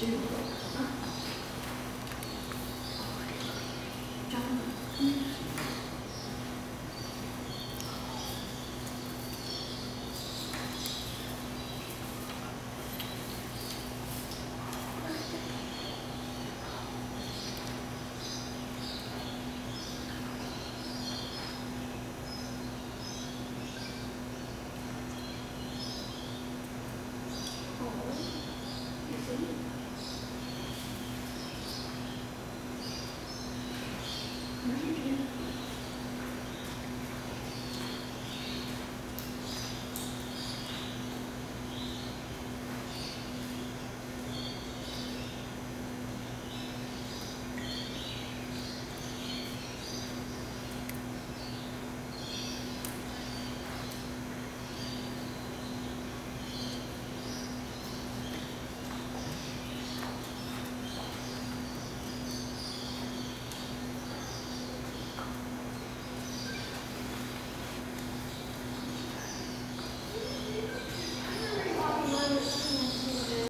这个 Mm-hmm.